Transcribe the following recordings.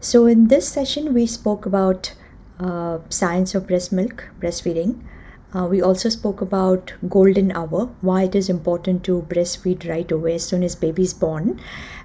So, in this session, we spoke about uh, science of breast milk, breastfeeding. Uh, we also spoke about golden hour, why it is important to breastfeed right away as soon as baby is born.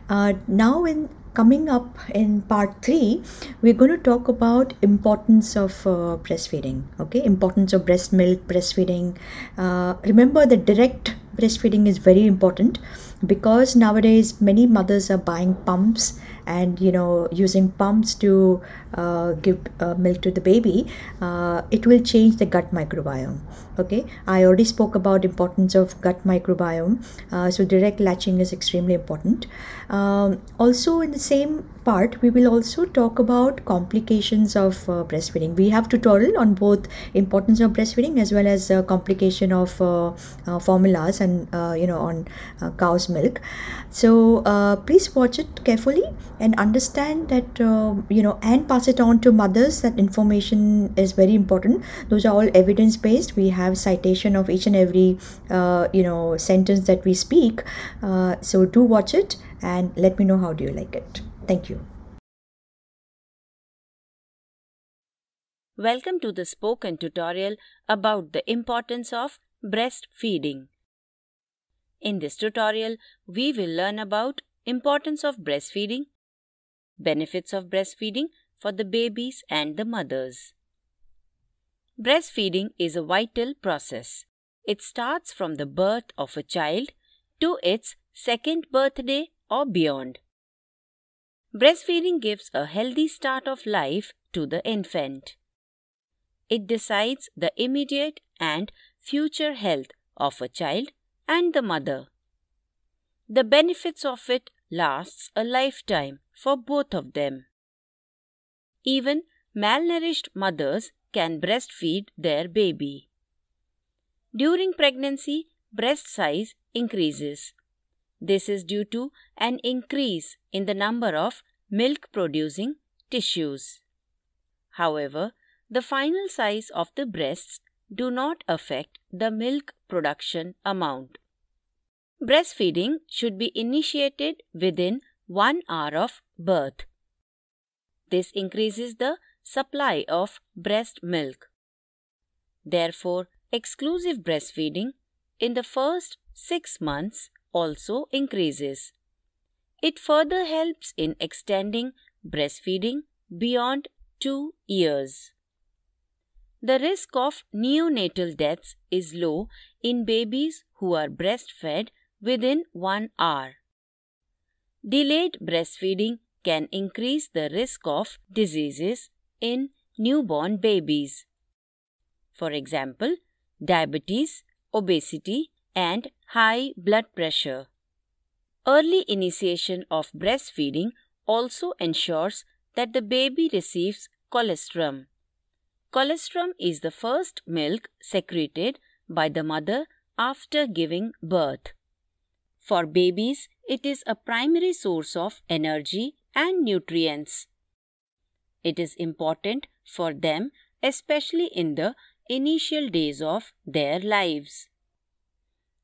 Uh, now, in coming up in part three, we're going to talk about importance of uh, breastfeeding. Okay, importance of breast milk, breastfeeding. Uh, remember, the direct breastfeeding is very important because nowadays many mothers are buying pumps and you know using pumps to uh, give uh, milk to the baby uh, it will change the gut microbiome okay? I already spoke about importance of gut microbiome uh, so direct latching is extremely important. Um, also in the same part we will also talk about complications of uh, breastfeeding. We have tutorial on both importance of breastfeeding as well as uh, complication of formulas and you know on cow's milk. So please watch it carefully and understand that uh, you know and pass it on to mothers that information is very important. Those are all evidence based we have citation of each and every uh, you know sentence that we speak. Uh, so do watch it and let me know how do you like it. Thank you. Welcome to the spoken tutorial about the importance of breastfeeding. In this tutorial, we will learn about importance of breastfeeding, Benefits of breastfeeding for the babies and the mothers. Breastfeeding is a vital process. It starts from the birth of a child to its second birthday or beyond. Breastfeeding gives a healthy start of life to the infant. It decides the immediate and future health of a child and the mother. The benefits of it lasts a lifetime for both of them. Even malnourished mothers can breastfeed their baby. During pregnancy, breast size increases. This is due to an increase in the number of milk producing tissues. However, the final size of the breasts do not affect the milk production amount. Breastfeeding should be initiated within one hour of birth. This increases the supply of breast milk. Therefore, exclusive breastfeeding in the first six months also increases. It further helps in extending breastfeeding beyond two years. The risk of neonatal deaths is low in babies who are breastfed within one hour. Delayed breastfeeding can increase the risk of diseases in newborn babies. For example, diabetes, obesity, and high blood pressure. Early initiation of breastfeeding also ensures that the baby receives colostrum. Colostrum is the first milk secreted by the mother after giving birth. For babies, it is a primary source of energy and nutrients. It is important for them, especially in the initial days of their lives.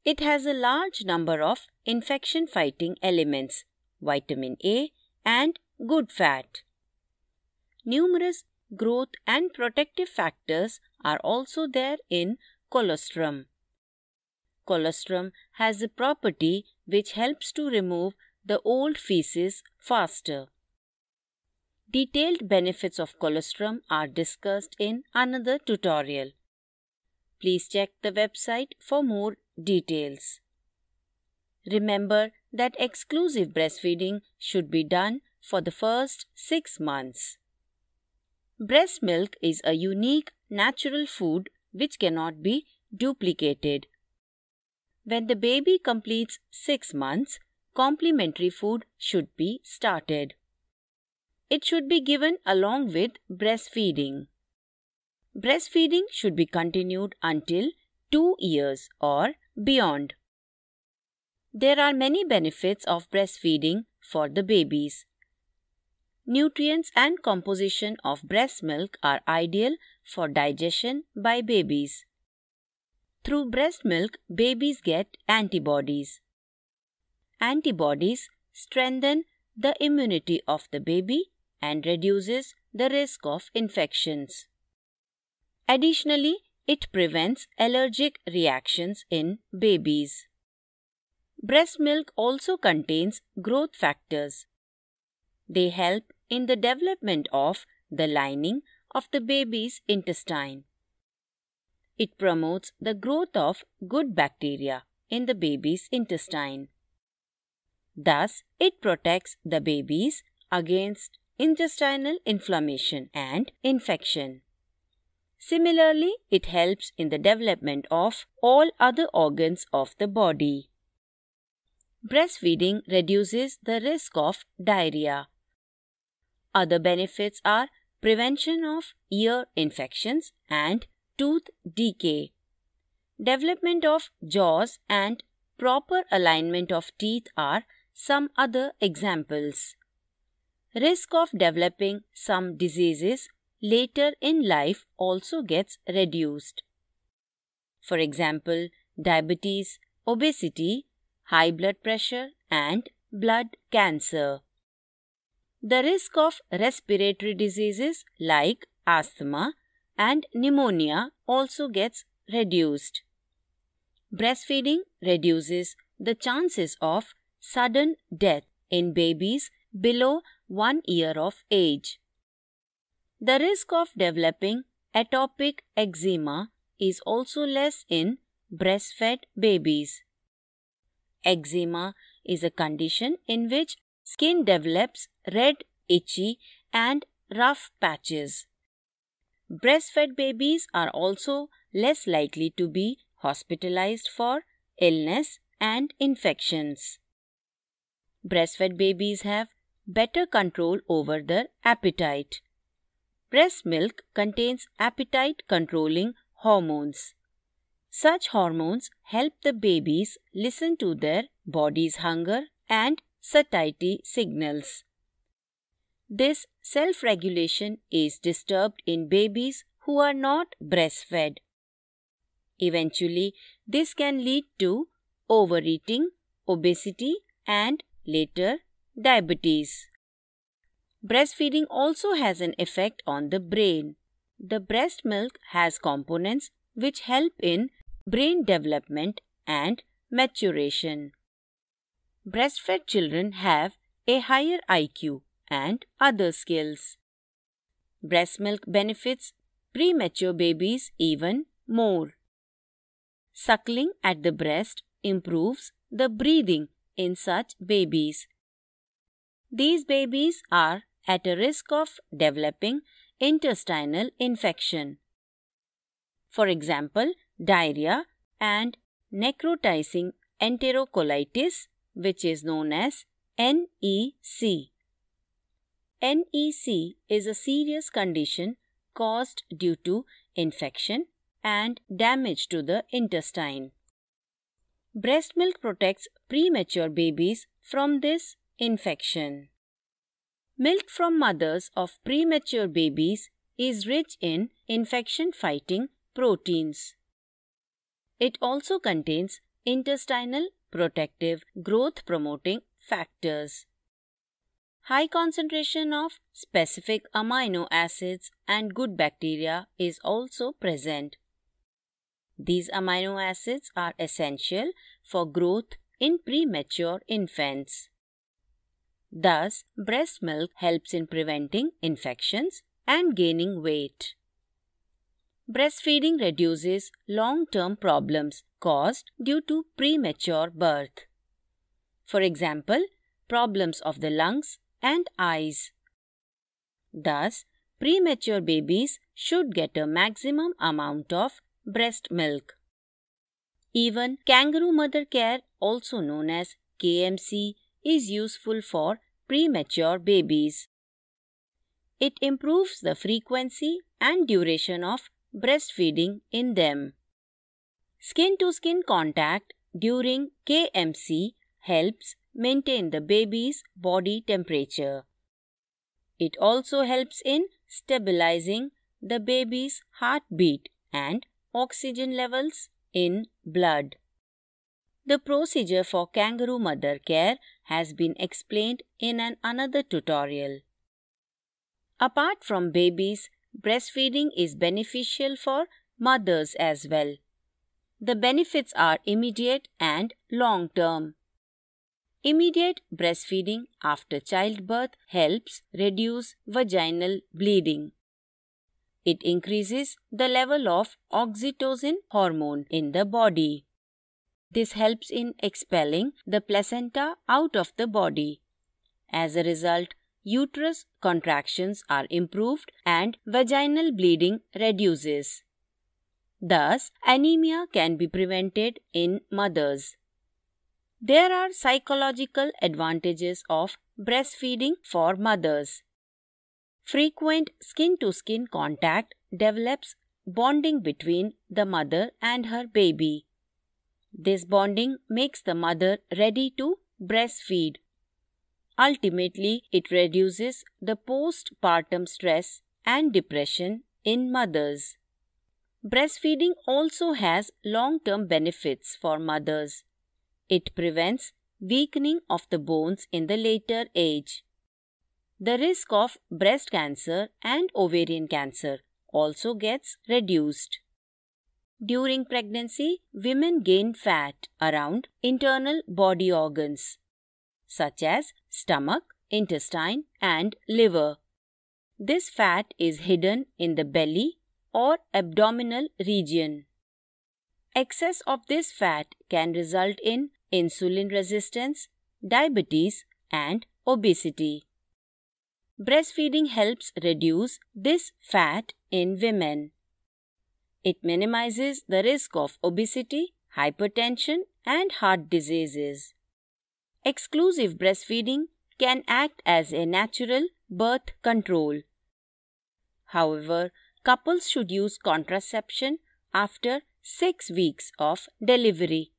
It has a large number of infection fighting elements, vitamin A, and good fat. Numerous growth and protective factors are also there in colostrum. Colostrum has a property which helps to remove the old feces faster. Detailed benefits of colostrum are discussed in another tutorial. Please check the website for more details. Remember that exclusive breastfeeding should be done for the first six months. Breast milk is a unique natural food which cannot be duplicated. When the baby completes 6 months, complementary food should be started. It should be given along with breastfeeding. Breastfeeding should be continued until 2 years or beyond. There are many benefits of breastfeeding for the babies. nutrients and composition of breast milk are ideal for digestion by babies. Through breast milk, babies get antibodies. Antibodies strengthen the immunity of the baby and reduces the risk of infections. Additionally, it prevents allergic reactions in babies. Breast milk also contains growth factors. They help in the development of the lining of the baby's intestine. It promotes the growth of good bacteria in the baby's intestine. Thus, it protects the babies against intestinal inflammation and infection. Similarly, it helps in the development of all other organs of the body. Breastfeeding reduces the risk of diarrhea. Other benefits are prevention of ear infections and tooth decay, development of jaws and proper alignment of teeth are some other examples. Risk of developing some diseases later in life also gets reduced. For example, diabetes, obesity, high blood pressure, and blood cancer. The risk of respiratory diseases like asthma and pneumonia also gets reduced. Breastfeeding reduces the chances of sudden death in babies below one year of age. The risk of developing atopic eczema is also less in breastfed babies. Eczema is a condition in which skin develops red, itchy, and rough patches. Breastfed babies are also less likely to be hospitalized for illness and infections. Breastfed babies have better control over their appetite. Breast milk contains appetite controlling hormones. Such hormones help the babies listen to their body's hunger and satiety signals. This self regulation is disturbed in babies who are not breastfed. Eventually, this can lead to overeating, obesity, and later diabetes. Breastfeeding also has an effect on the brain. The breast milk has components which help in brain development and maturation. Breastfed children have a higher IQ and other skills. Breast milk benefits premature babies even more. Suckling at the breast improves the breathing in such babies. These babies are at a risk of developing intestinal infection. For example, diarrhea and necrotizing enterocolitis, which is known as NEC. NEC is a serious condition caused due to infection and damage to the intestine. Breast milk protects premature babies from this infection. Milk from mothers of premature babies is rich in infection fighting proteins. It also contains intestinal protective growth promoting factors. High concentration of specific amino acids and good bacteria is also present. These amino acids are essential for growth in premature infants. Thus, breast milk helps in preventing infections and gaining weight. Breastfeeding reduces long term problems caused due to premature birth. For example, problems of the lungs and eyes. Thus, premature babies should get a maximum amount of breast milk. Even kangaroo mother care, also known as KMC, is useful for premature babies. It improves the frequency and duration of breastfeeding in them. Skin to skin contact during KMC helps maintain the baby's body temperature. It also helps in stabilizing the baby's heartbeat and oxygen levels in blood. The procedure for kangaroo mother care has been explained in an another tutorial. Apart from babies, breastfeeding is beneficial for mothers as well. The benefits are immediate and long term. Immediate breastfeeding after childbirth helps reduce vaginal bleeding. It increases the level of oxytocin hormone in the body. This helps in expelling the placenta out of the body. As a result, uterus contractions are improved and vaginal bleeding reduces. Thus, anemia can be prevented in mothers. There are psychological advantages of breastfeeding for mothers. Frequent skin to skin contact develops bonding between the mother and her baby. This bonding makes the mother ready to breastfeed. Ultimately, it reduces the postpartum stress and depression in mothers. Breastfeeding also has long term benefits for mothers. It prevents weakening of the bones in the later age. The risk of breast cancer and ovarian cancer also gets reduced. During pregnancy, women gain fat around internal body organs such as stomach, intestine, and liver. This fat is hidden in the belly or abdominal region. Excess of this fat can result in insulin resistance, diabetes, and obesity. Breastfeeding helps reduce this fat in women. It minimizes the risk of obesity, hypertension, and heart diseases. Exclusive breastfeeding can act as a natural birth control. However, couples should use contraception after 6 weeks of delivery.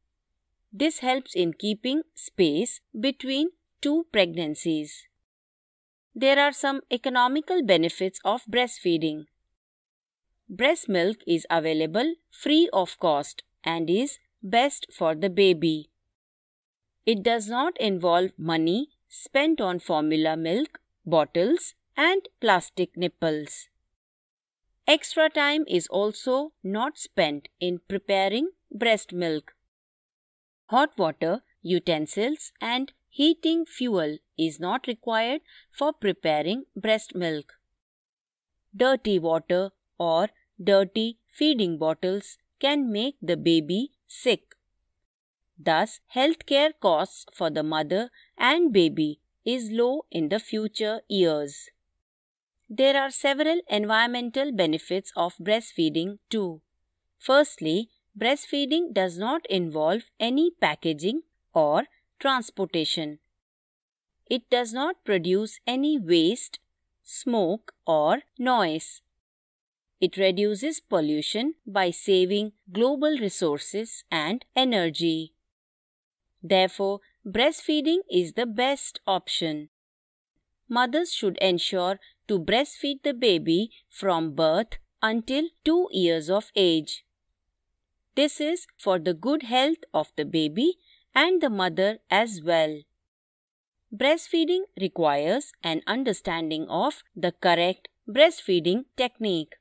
This helps in keeping space between two pregnancies. There are some economical benefits of breastfeeding. Breast milk is available free of cost and is best for the baby. It does not involve money spent on formula milk, bottles, and plastic nipples. Extra time is also not spent in preparing breast milk. Hot water, utensils, and heating fuel is not required for preparing breast milk. Dirty water or dirty feeding bottles can make the baby sick. Thus, healthcare costs for the mother and baby is low in the future years. There are several environmental benefits of breastfeeding too. Firstly, breastfeeding does not involve any packaging or transportation. It does not produce any waste, smoke, or noise. It reduces pollution by saving global resources and energy. Therefore, breastfeeding is the best option. Mothers should ensure to breastfeed the baby from birth until 2 years of age. This is for the good health of the baby and the mother as well. Breastfeeding requires an understanding of the correct breastfeeding technique.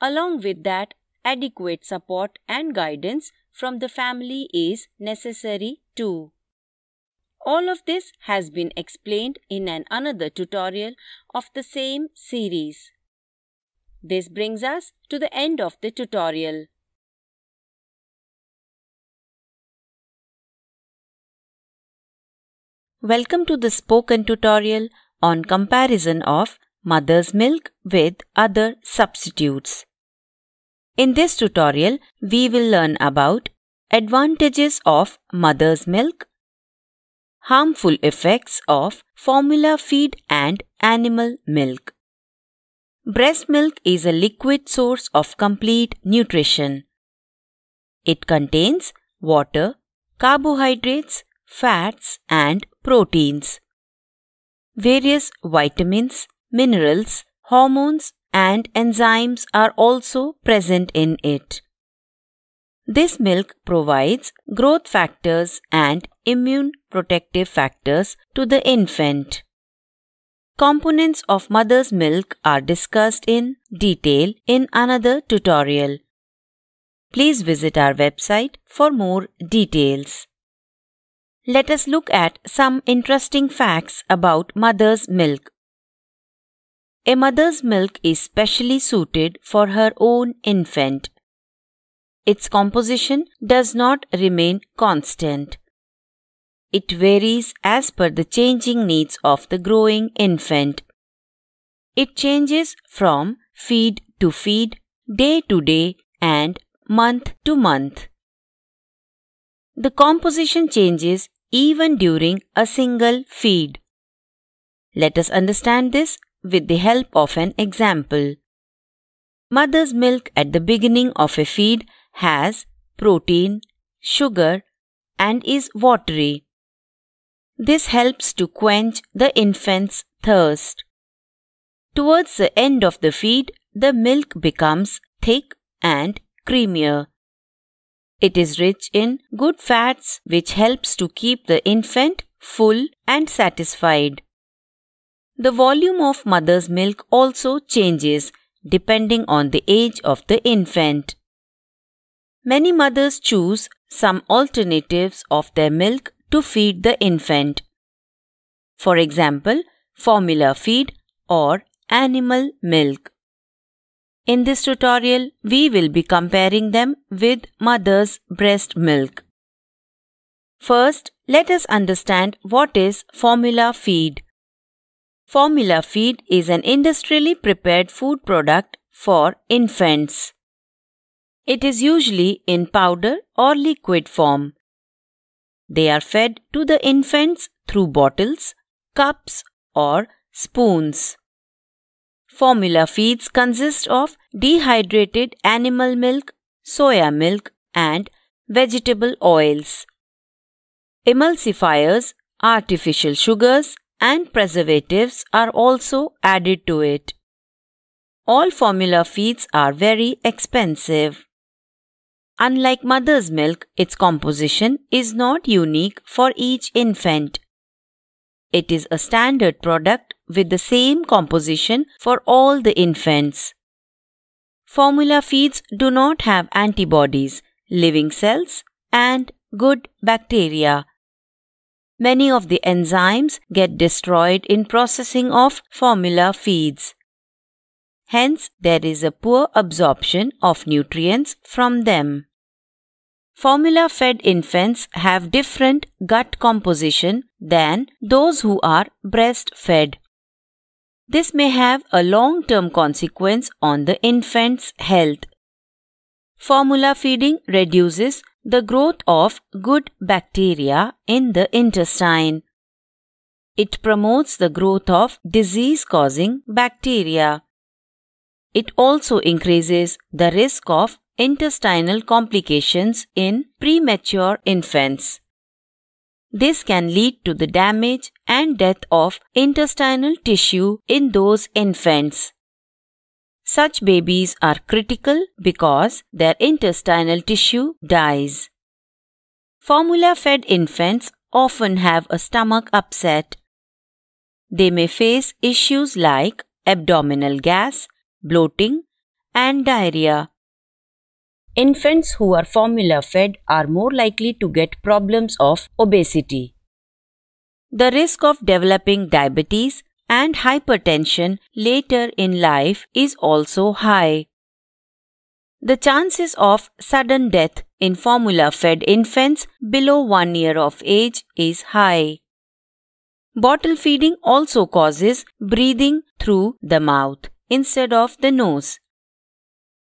Along with that, adequate support and guidance from the family is necessary too. All of this has been explained in an another tutorial of the same series. This brings us to the end of the tutorial. Welcome to the spoken tutorial on comparison of mother's milk with other substitutes. In this tutorial, we will learn about advantages of mother's milk, harmful effects of formula feed and animal milk. Breast milk is a liquid source of complete nutrition. It contains water, carbohydrates, fats, and proteins. various vitamins, minerals, hormones, and enzymes are also present in it. This milk provides growth factors and immune protective factors to the infant. Components of mother's milk are discussed in detail in another tutorial. Please visit our website for more details. Let us look at some interesting facts about mother's milk. A mother's milk is specially suited for her own infant. Its composition does not remain constant. It varies as per the changing needs of the growing infant. It changes from feed to feed, day to day, and month to month. The composition changes even during a single feed. Let us understand this with the help of an example. Mother's milk at the beginning of a feed has protein, sugar, and is watery. This helps to quench the infant's thirst. Towards the end of the feed, the milk becomes thick and creamier. It is rich in good fats which helps to keep the infant full and satisfied. The volume of mother's milk also changes depending on the age of the infant. Many mothers choose some alternatives of their milk to feed the infant. For example, formula feed or animal milk. In this tutorial, we will be comparing them with mother's breast milk. First, let us understand what is formula feed. Formula feed is an industrially prepared food product for infants. It is usually in powder or liquid form. They are fed to the infants through bottles, cups, or spoons. Formula feeds consist of dehydrated animal milk, soya milk, and vegetable oils. Emulsifiers, artificial sugars, and preservatives are also added to it. All formula feeds are very expensive. Unlike mother's milk, its composition is not unique for each infant. It is a standard product with the same composition for all the infants. Formula feeds do not have antibodies, living cells, and good bacteria. Many of the enzymes get destroyed in processing of formula feeds. Hence, there is a poor absorption of nutrients from them. Formula fed infants have different gut composition than those who are breastfed. This may have a long term consequence on the infant's health. Formula feeding reduces the growth of good bacteria in the intestine. It promotes the growth of disease causing bacteria. It also increases the risk of intestinal complications in premature infants. This can lead to the damage and death of intestinal tissue in those infants. Such babies are critical because their intestinal tissue dies. Formula fed infants often have a stomach upset. They may face issues like abdominal gas, bloating, and diarrhea. Infants who are formula fed are more likely to get problems of obesity. The risk of developing diabetes and hypertension later in life is also high. The chances of sudden death in formula fed infants below 1 year of age is high. Bottle feeding also causes breathing through the mouth instead of the nose.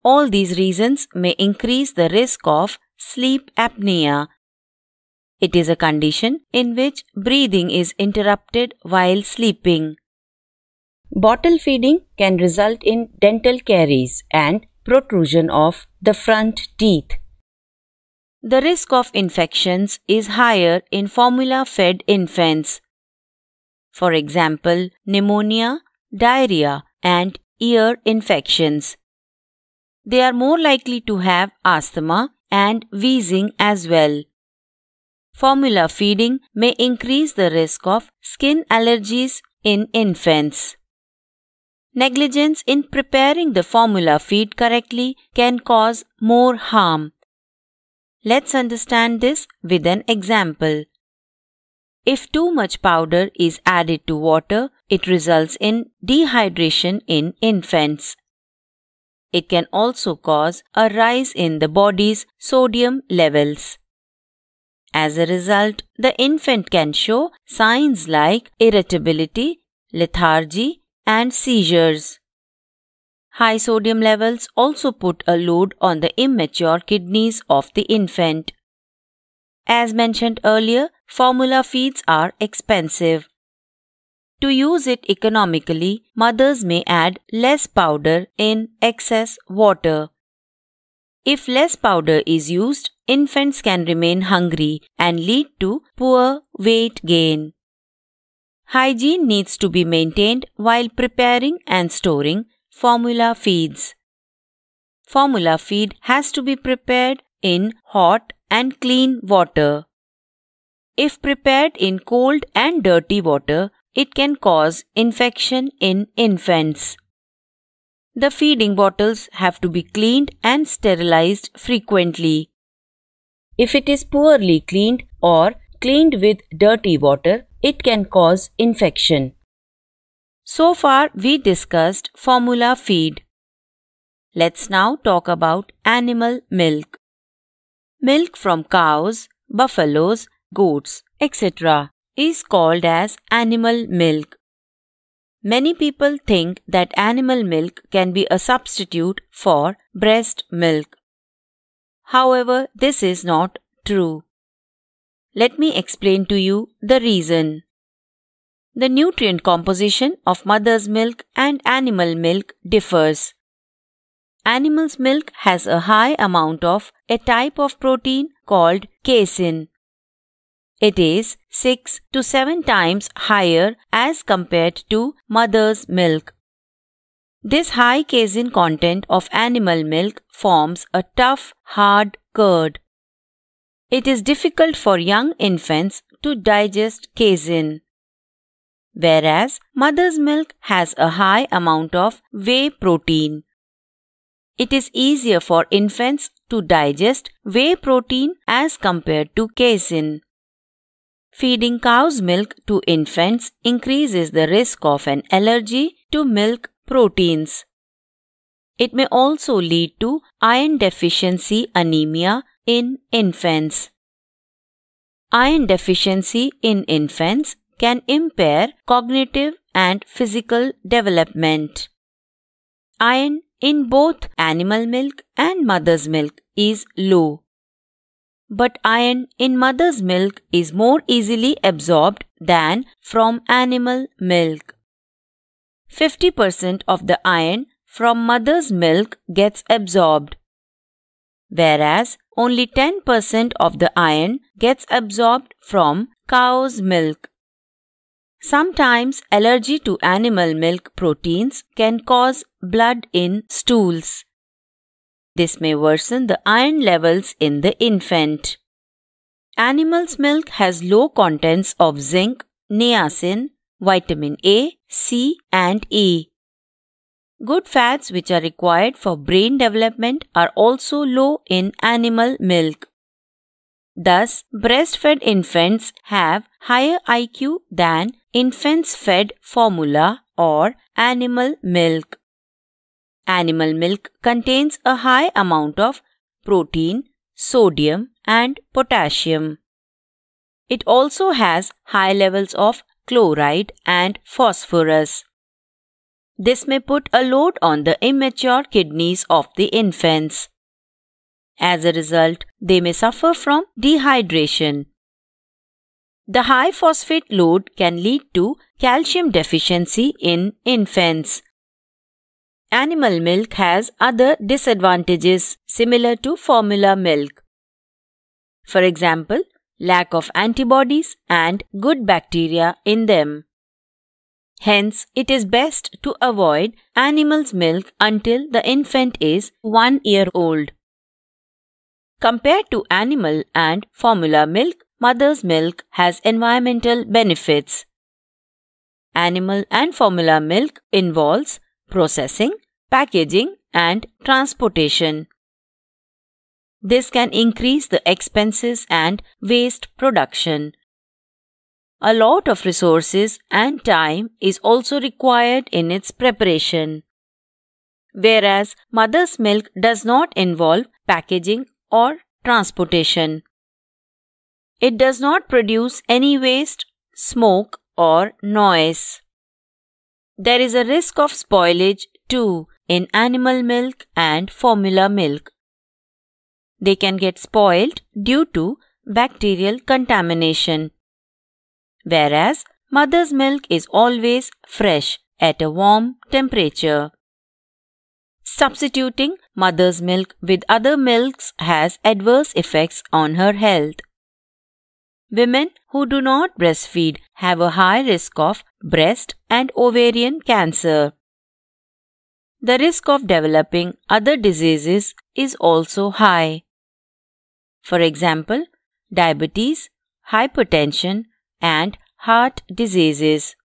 All these reasons may increase the risk of sleep apnea. It is a condition in which breathing is interrupted while sleeping. Bottle feeding can result in dental caries and protrusion of the front teeth. The risk of infections is higher in formula fed infants. for example, pneumonia, diarrhea, and ear infections. They are more likely to have asthma and wheezing as well. Formula feeding may increase the risk of skin allergies in infants. Negligence in preparing the formula feed correctly can cause more harm. Let's understand this with an example. If too much powder is added to water, it results in dehydration in infants. It can also cause a rise in the body's sodium levels. As a result, the infant can show signs like irritability, lethargy, and seizures. High sodium levels also put a load on the immature kidneys of the infant. As mentioned earlier, formula feeds are expensive. To use it economically, mothers may add less powder in excess water. If less powder is used, infants can remain hungry and lead to poor weight gain. Hygiene needs to be maintained while preparing and storing formula feeds. Formula feed has to be prepared in hot and clean water. If prepared in cold and dirty water, it can cause infection in infants. The feeding bottles have to be cleaned and sterilized frequently. If it is poorly cleaned or cleaned with dirty water, it can cause infection. So far, we discussed formula feed. Let's now talk about animal milk. Milk from cows, buffaloes, goats, etc. is called as animal milk. Many people think that animal milk can be a substitute for breast milk. However, this is not true. Let me explain to you the reason. The nutrient composition of mother's milk and animal milk differs. Animal's milk has a high amount of a type of protein called casein. It is 6 to 7 times higher as compared to mother's milk. This high casein content of animal milk forms a tough, hard curd. It is difficult for young infants to digest casein. Whereas mother's milk has a high amount of whey protein. It is easier for infants to digest whey protein as compared to casein. Feeding cow's milk to infants increases the risk of an allergy to milk proteins. It may also lead to iron deficiency anemia in infants. Iron deficiency in infants can impair cognitive and physical development. Iron in both animal milk and mother's milk is low. But iron in mother's milk is more easily absorbed than from animal milk. 50% of the iron from mother's milk gets absorbed, whereas only 10% of the iron gets absorbed from cow's milk. Sometimes allergy to animal milk proteins can cause blood in stools. This may worsen the iron levels in the infant. Animal's milk has low contents of zinc, niacin, vitamin A, C, and E. Good fats which are required for brain development are also low in animal milk. Thus, breastfed infants have higher IQ than infants fed formula or animal milk. Animal milk contains a high amount of protein, sodium, and potassium. It also has high levels of chloride and phosphorus. This may put a load on the immature kidneys of the infants. As a result, they may suffer from dehydration. The high phosphate load can lead to calcium deficiency in infants. Animal milk has other disadvantages similar to formula milk. For example, lack of antibodies and good bacteria in them. Hence, it is best to avoid animal's milk until the infant is one year old. Compared to animal and formula milk, mother's milk has environmental benefits. Animal and formula milk involves processing, packaging, and transportation. This can increase the expenses and waste production. A lot of resources and time is also required in its preparation. Whereas mother's milk does not involve packaging or transportation. It does not produce any waste, smoke, or noise. There is a risk of spoilage too in animal milk and formula milk. They can get spoiled due to bacterial contamination. Whereas mother's milk is always fresh at a warm temperature. Substituting mother's milk with other milks has adverse effects on her health. Women who do not breastfeed have a high risk of breast and ovarian cancer. The risk of developing other diseases is also high. For example, diabetes, hypertension, and heart diseases.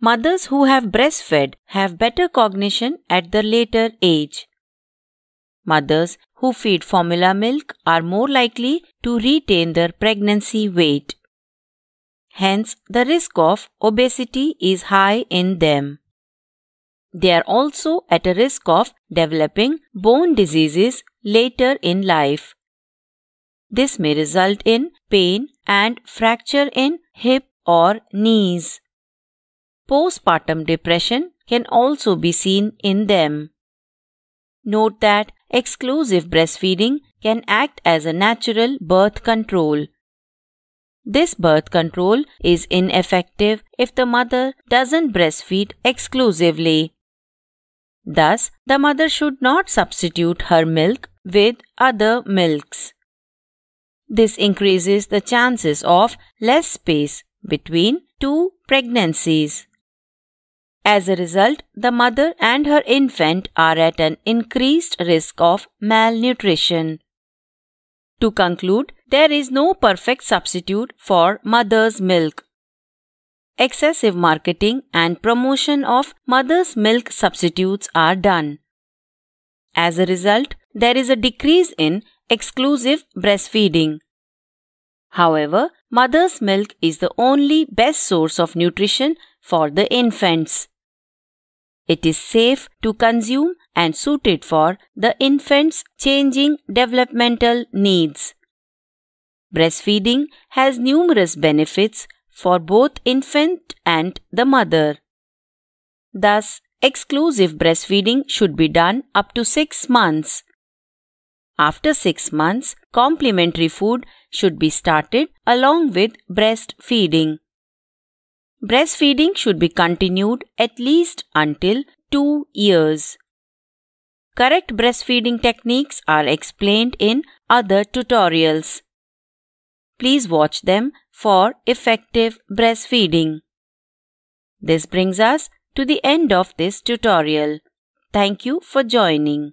Mothers who have breastfed have better cognition at the later age. Mothers who feed formula milk are more likely to retain their pregnancy weight. Hence, the risk of obesity is high in them. They are also at a risk of developing bone diseases later in life. This may result in pain and fracture in hip or knees. Postpartum depression can also be seen in them. Note that exclusive breastfeeding can act as a natural birth control. This birth control is ineffective if the mother doesn't breastfeed exclusively. Thus, the mother should not substitute her milk with other milks. This increases the chances of less space between two pregnancies. As a result, the mother and her infant are at an increased risk of malnutrition. To conclude, there is no perfect substitute for mother's milk. Excessive marketing and promotion of mother's milk substitutes are done. As a result, there is a decrease in exclusive breastfeeding. However, mother's milk is the only best source of nutrition for the infants. It is safe to consume and suited for the infant's changing developmental needs. Breastfeeding has numerous benefits for both infant and the mother. Thus, exclusive breastfeeding should be done up to 6 months. After 6 months, complementary food should be started along with breastfeeding. Breastfeeding should be continued at least until 2 years. Correct breastfeeding techniques are explained in other tutorials. Please watch them for effective breastfeeding. This brings us to the end of this tutorial. Thank you for joining.